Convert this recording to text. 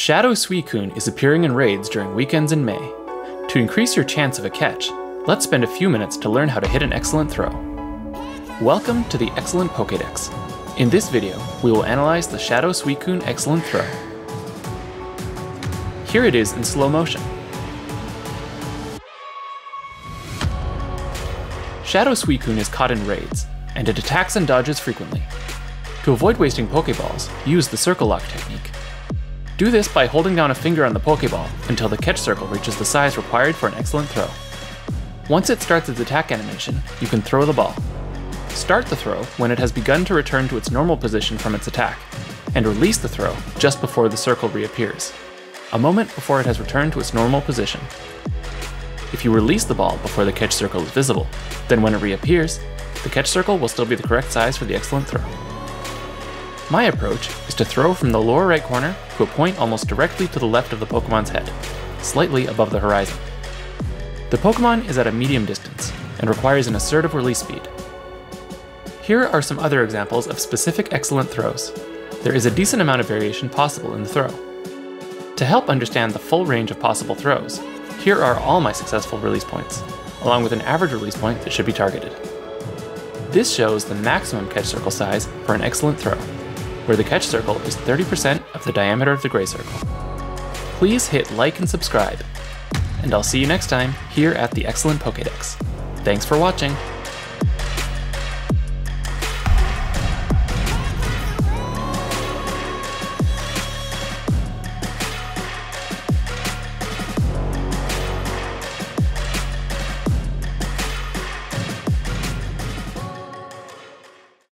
Shadow Suicune is appearing in raids during weekends in May. To increase your chance of a catch, let's spend a few minutes to learn how to hit an excellent throw. Welcome to the Excellent Pokédex. In this video, we will analyze the Shadow Suicune Excellent Throw. Here it is in slow motion. Shadow Suicune is caught in raids, and it attacks and dodges frequently. To avoid wasting Pokeballs, use the Circle Lock technique. Do this by holding down a finger on the Pokeball until the catch circle reaches the size required for an excellent throw. Once it starts its attack animation, you can throw the ball. Start the throw when it has begun to return to its normal position from its attack, and release the throw just before the circle reappears, a moment before it has returned to its normal position. If you release the ball before the catch circle is visible, then when it reappears, the catch circle will still be the correct size for the excellent throw. My approach is to throw from the lower right corner to a point almost directly to the left of the Pokemon's head, slightly above the horizon. The Pokemon is at a medium distance and requires an assertive release speed. Here are some other examples of specific excellent throws. There is a decent amount of variation possible in the throw. To help understand the full range of possible throws, here are all my successful release points, along with an average release point that should be targeted. This shows the maximum catch circle size for an excellent throw where the catch circle is 30% of the diameter of the gray circle. Please hit like and subscribe, and I'll see you next time here at the Excellent Pokédex. Thanks for watching!